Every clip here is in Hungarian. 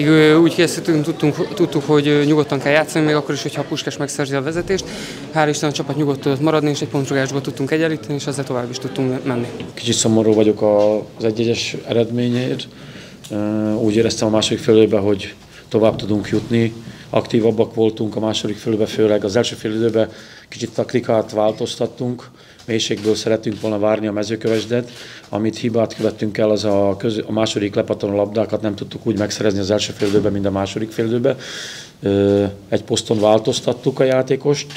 Ö, úgy készültünk, tudtunk, tudtuk, hogy nyugodtan kell játszani, még akkor is, hogyha a Puskás megszerzi a vezetést. Hál' Isten a csapat nyugodt tudott maradni, és egy pontrugásba tudtunk egyenlíteni, és ezzel tovább is tudtunk menni. Kicsit szomorú vagyok az egyegyes eredményért. Úgy éreztem a második félidőben, hogy tovább tudunk jutni. Aktívabbak voltunk a második félidőben, főleg az első félidőben kicsit taktikát változtattunk. Mélységből szeretünk volna várni a mezőkövesdet. Amit hibát követtünk el, az a, köz, a második lepaton labdákat nem tudtuk úgy megszerezni az első félidőben, mint a második félidőben. Ö, Egy poszton változtattuk a játékost.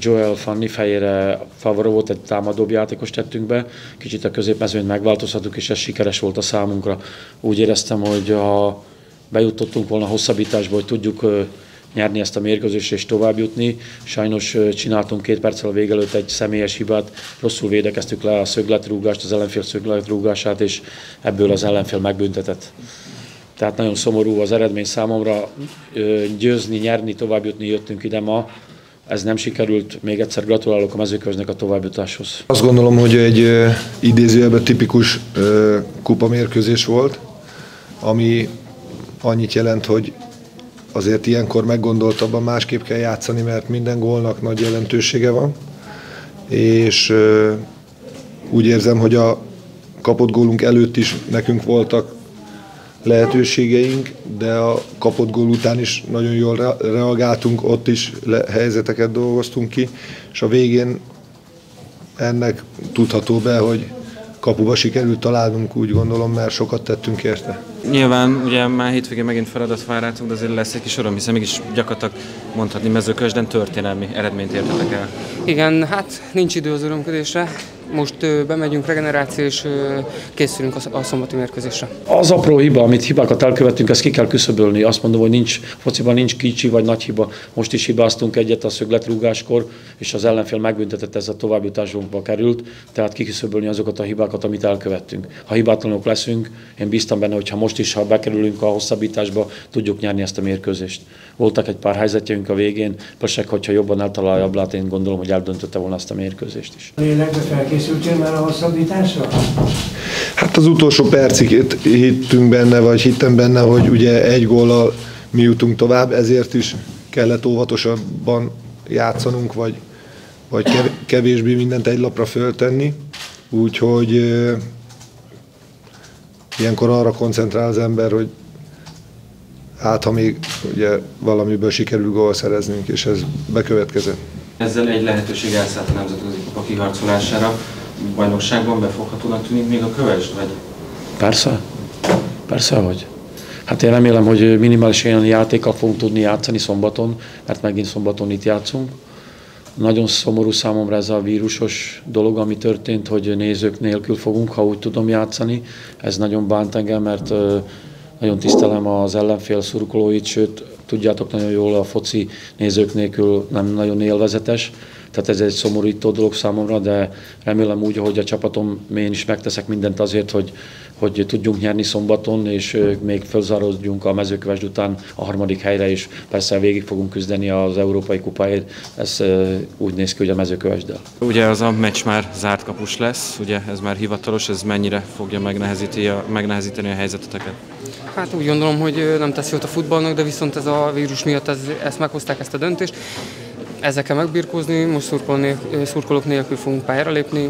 Joel Fanni fejére Favaro volt, egy támadóbb játékost tettünk be. Kicsit a középmezőnyt megváltoztattuk, és ez sikeres volt a számunkra. Úgy éreztem, hogy ha bejutottunk volna hosszabbításba, hogy tudjuk nyerni ezt a mérkőzést és tovább jutni. Sajnos csináltunk két perccel a vége előtt egy személyes hibát, rosszul védekeztük le a szögletrúgást, az ellenfél szögletrúgását, és ebből az ellenfél megbüntetett. Tehát nagyon szomorú az eredmény számomra. Győzni, nyerni, tovább jutni jöttünk ide ma. Ez nem sikerült. Még egyszer gratulálok a mezőköznek a továbbjutáshoz. Azt gondolom, hogy egy idézőjelben tipikus kupamérkőzés volt, ami annyit jelent, hogy azért ilyenkor meggondoltabban másképp kell játszani, mert minden gólnak nagy jelentősége van, és úgy érzem, hogy a kapott gólunk előtt is nekünk voltak lehetőségeink, de a kapott gól után is nagyon jól re- reagáltunk, ott is le- helyzeteket dolgoztunk ki, és a végén ennek tudható be, hogy kapuba sikerült találnunk, úgy gondolom, mert sokat tettünk érte. Nyilván ugye már hétvégén megint feladatvá rátunk, de azért lesz egy kis öröm, hiszen mégis gyakorlatilag mondhatni mezőközden történelmi eredményt értetek el. Igen, hát nincs idő az örömködésre. Most ö, bemegyünk regeneráció, és ö, készülünk a, a szombati mérkőzésre. Az apró hiba, amit hibákat elkövettünk, ezt ki kell küszöbölni. Azt mondom, hogy nincs, fociban nincs kicsi vagy nagy hiba. Most is hibáztunk egyet a szögletrúgáskor, és az ellenfél megbüntetett, ez a továbbjutásunkba került. Tehát kiküszöbölni azokat a hibákat, amit elkövettünk. Ha hibátlanok leszünk, én bíztam benne, hogy ha most is, ha bekerülünk a hosszabbításba, tudjuk nyerni ezt a mérkőzést. Voltak egy pár helyzetjeink a végén, Pesek, hogyha jobban eltalálja a blát, én gondolom, hogy eldöntötte volna ezt a mérkőzést is. Lélekbe felkészültél már a hosszabbításra? Hát az utolsó percig hitt- hittünk benne, vagy hittem benne, hogy ugye egy góllal mi jutunk tovább, ezért is kellett óvatosabban játszanunk, vagy, vagy kev- kevésbé mindent egy lapra föltenni. Úgyhogy ilyenkor arra koncentrál az ember, hogy hát ha még ugye valamiből sikerül gól szereznünk, és ez bekövetkezett. Ezzel egy lehetőség elszállt a nemzetközi kupa kiharcolására. Bajnokságban befoghatónak tűnik még a kövesd, vagy Persze, persze, hogy. Hát én remélem, hogy minimális ilyen játékkal fogunk tudni játszani szombaton, mert megint szombaton itt játszunk. Nagyon szomorú számomra ez a vírusos dolog, ami történt, hogy nézők nélkül fogunk, ha úgy tudom játszani. Ez nagyon bánt engem, mert nagyon tisztelem az ellenfél szurkolóit, sőt, tudjátok nagyon jól, a foci nézők nélkül nem nagyon élvezetes. Tehát ez egy szomorító dolog számomra, de remélem úgy, hogy a csapatom én is megteszek mindent azért, hogy, hogy tudjunk nyerni szombaton, és még felzáródjunk a mezőkövesd után a harmadik helyre, és persze végig fogunk küzdeni az Európai Kupáért. Ez úgy néz ki, hogy a mezőkövesddel. Ugye az a meccs már zárt kapus lesz, ugye ez már hivatalos, ez mennyire fogja megnehezíteni a, megnehezíteni a helyzeteteket? Hát úgy gondolom, hogy nem tesz jót a futballnak, de viszont ez a vírus miatt ez, ezt meghozták ezt a döntést. Ezzel kell megbirkózni, most szurkolók nélkül, szurkolók nélkül fogunk pályára lépni,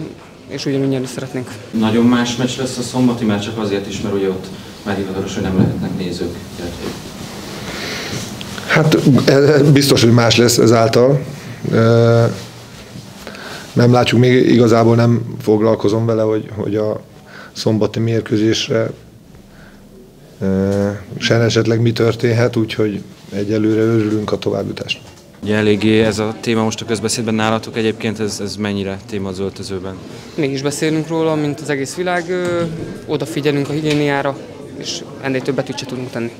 és ugyanúgy nyerni szeretnénk. Nagyon más meccs lesz a szombati, már csak azért is, mert ugye ott már hivatalos, hogy nem lehetnek nézők. Hát e- biztos, hogy más lesz ezáltal. Nem látjuk, még igazából nem foglalkozom vele, hogy, hogy a szombati mérkőzésre sen esetleg mi történhet, úgyhogy egyelőre örülünk a továbbjutást. Ugye eléggé ez a téma most a közbeszédben nálatok egyébként, ez, ez mennyire téma az öltözőben? Mi is beszélünk róla, mint az egész világ, ö, odafigyelünk a higiéniára, és ennél többet se tudunk tenni.